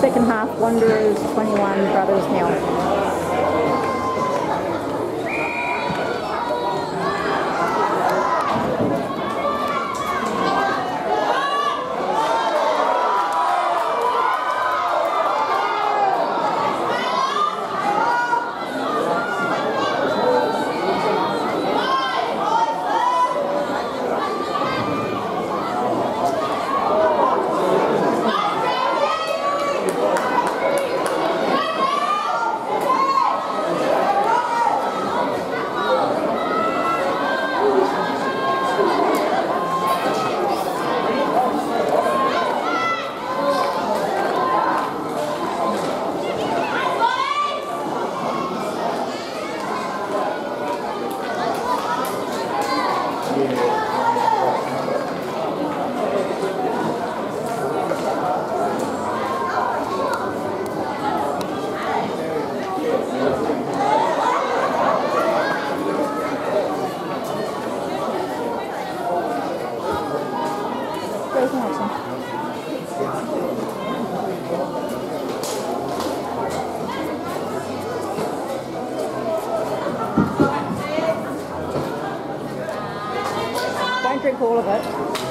Second half, Wanderers 21, Brothers nil. Drink all of it.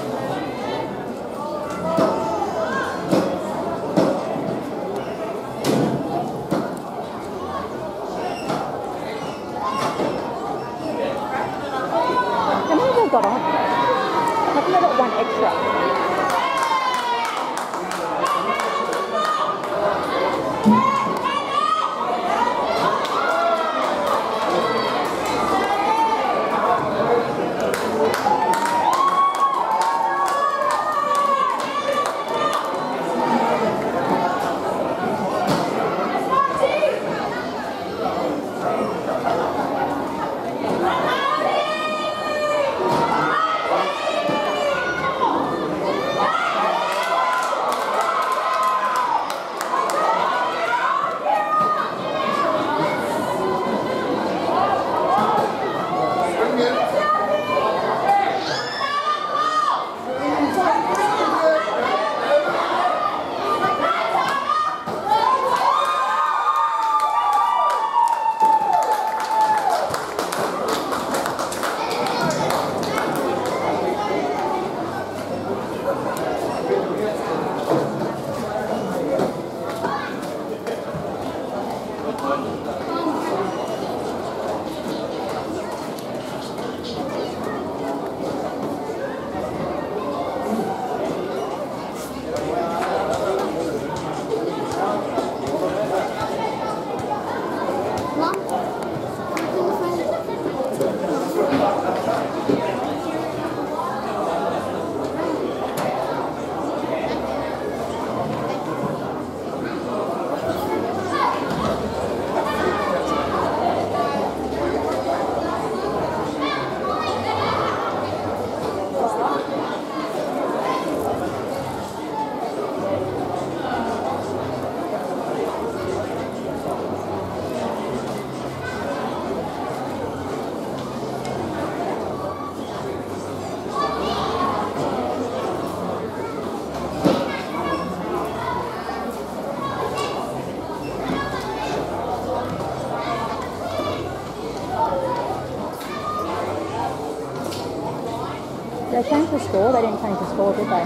Score. They didn't change the score, did they?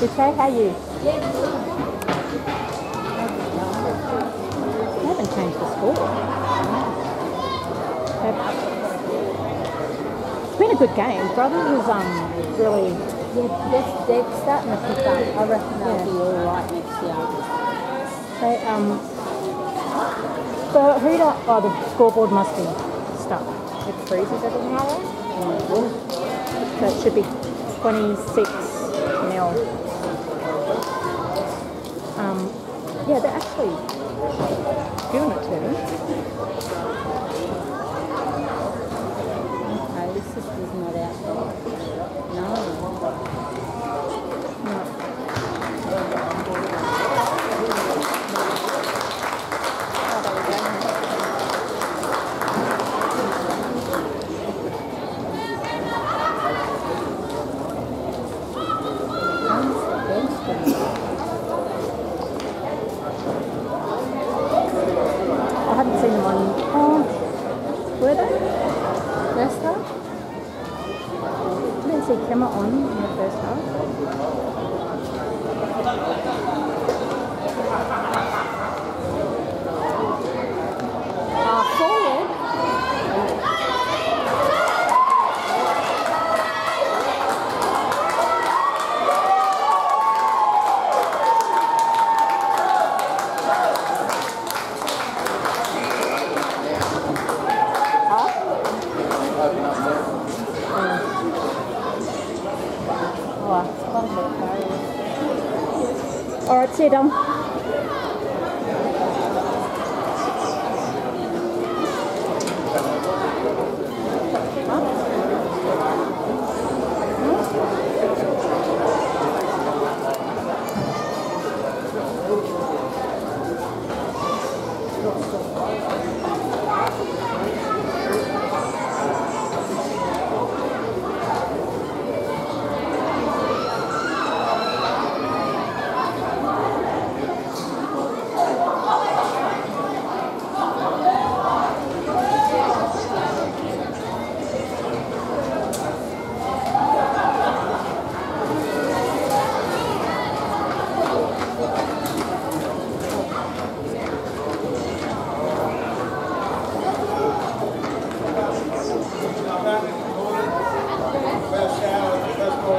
Did? How you? They haven't changed the score. It's been a good game. Brothers is um really. Yeah, they're, they're starting to pick up. I reckon they'll yeah. be all right next year. They um the reader, oh, the scoreboard must be stuck. It freezes every now and then. So it should be 26 nil. Um, yeah, they're actually doing it to me. Siapa on? Oh, it's quite a bit All right, see you, Dom.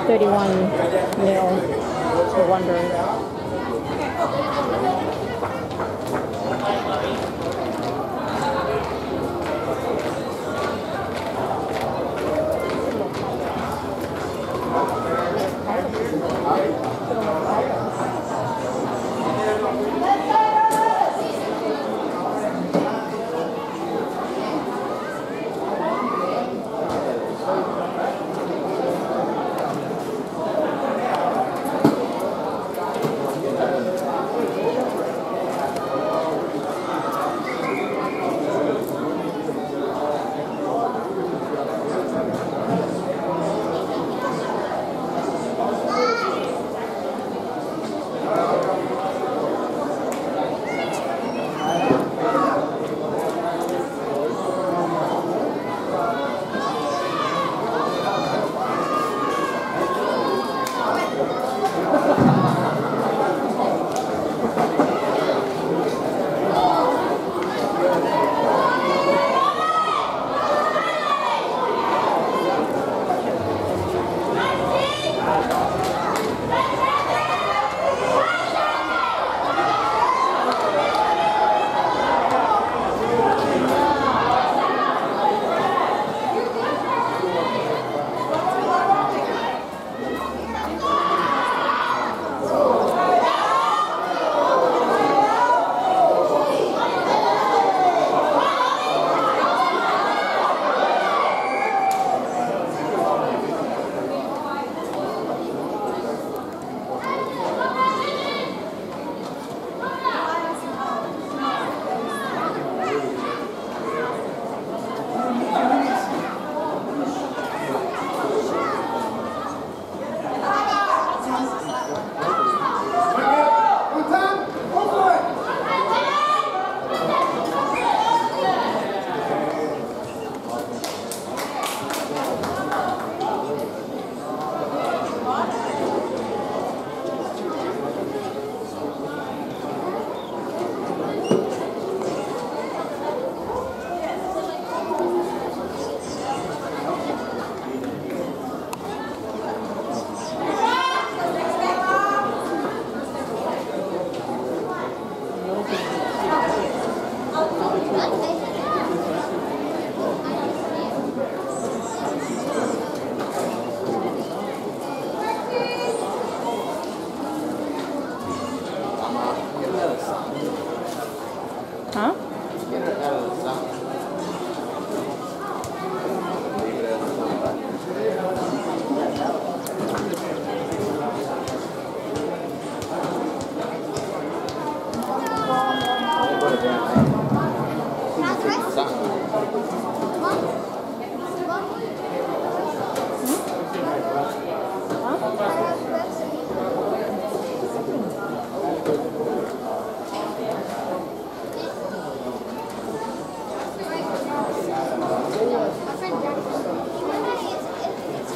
Thirty-one nil Wanderers.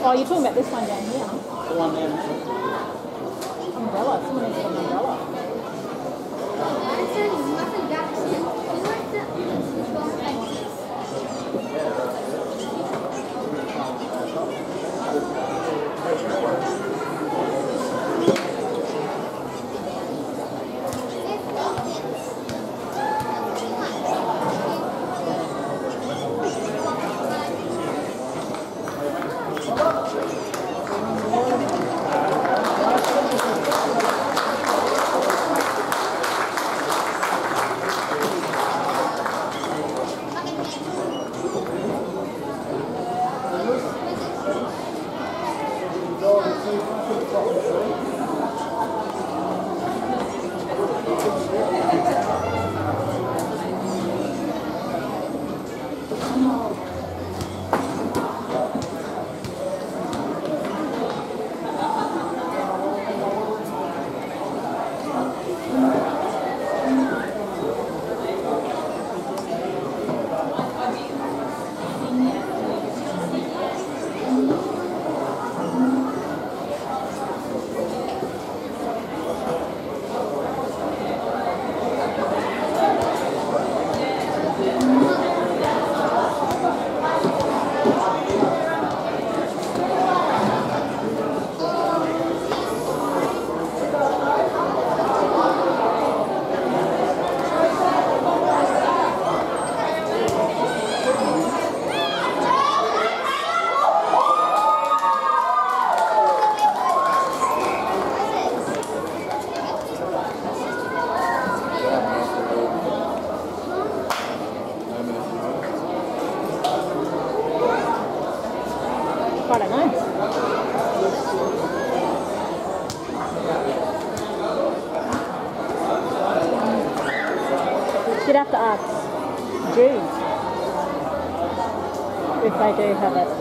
Oh, you're talking about this one down here. The one down there. You'd have to ask Jude if they do have it.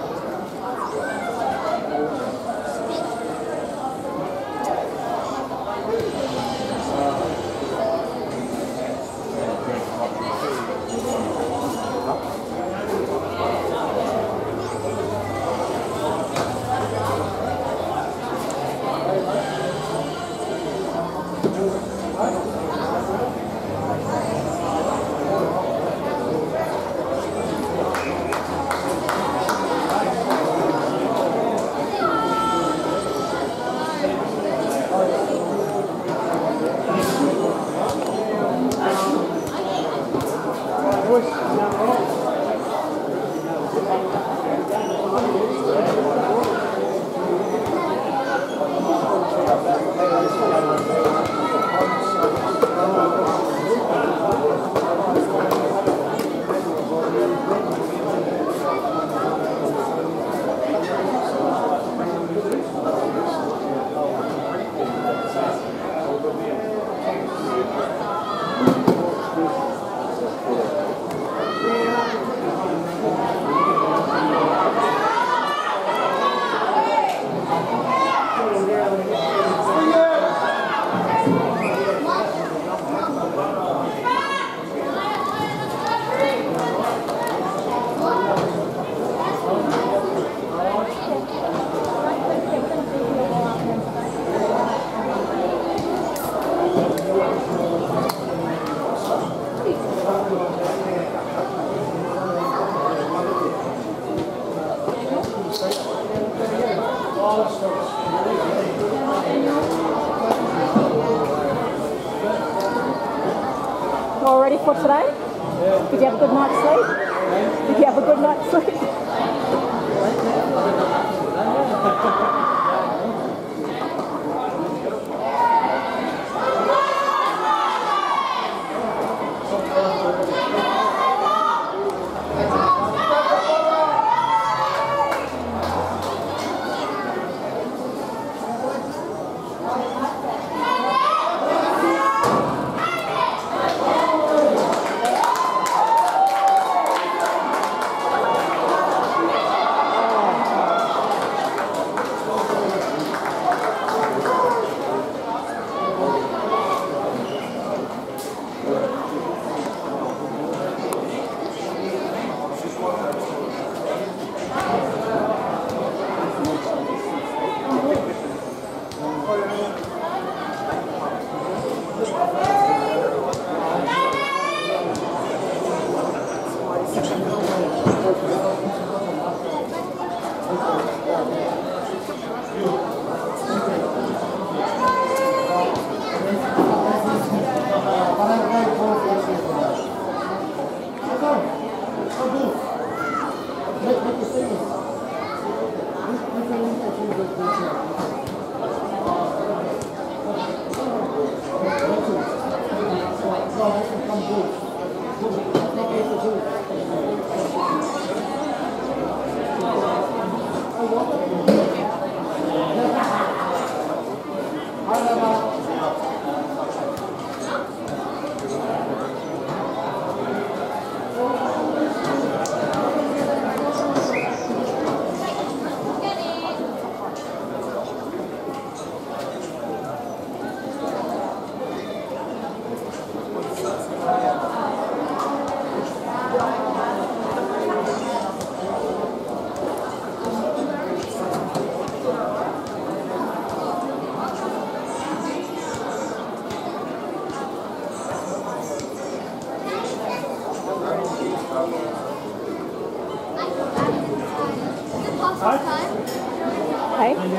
Hey? Did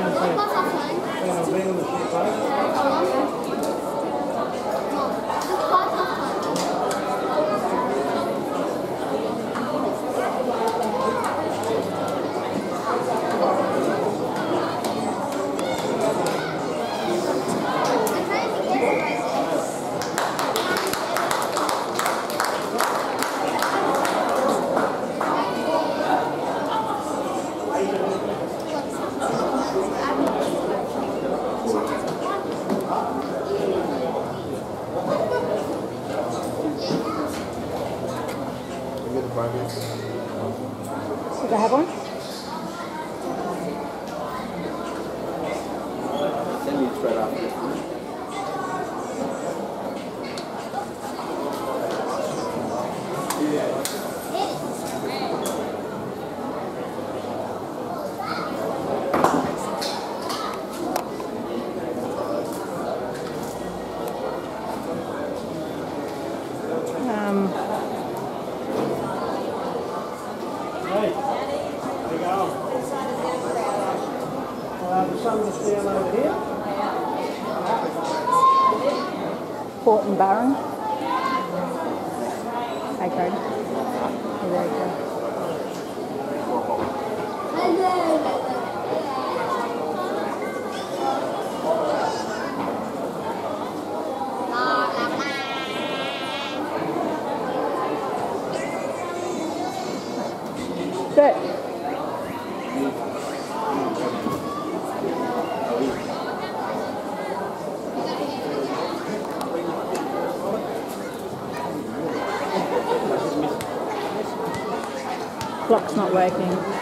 I have one? Send me a thread after. Um, Hey, there you go. We'll have the sun just down over here. Port and Barron. Okay. Yeah, there you go. Good. Clock's not working.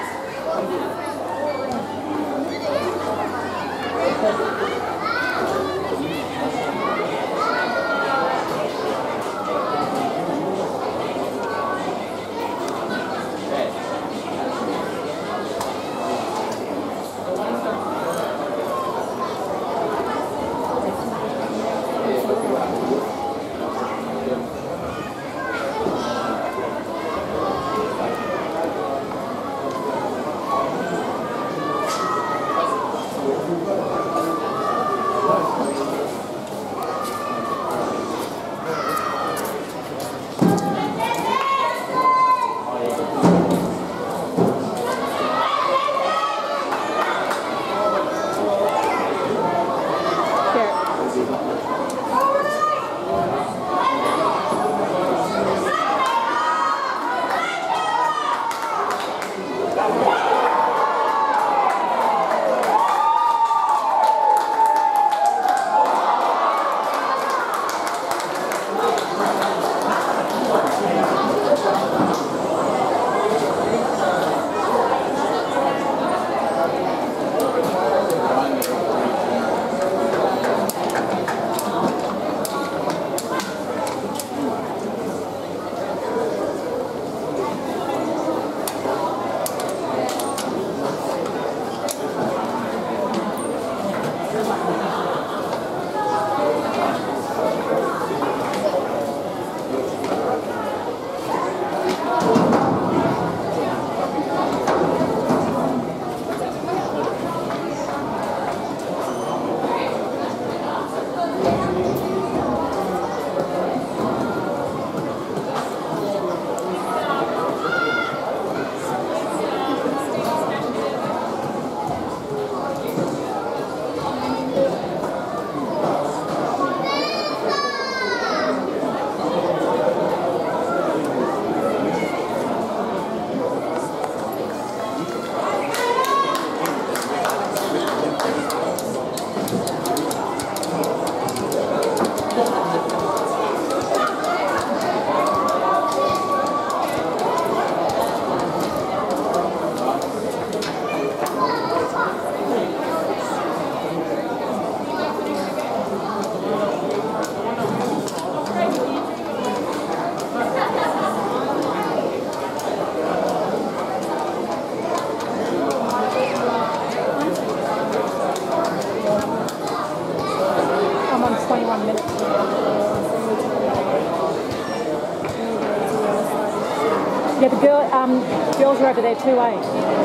Girls are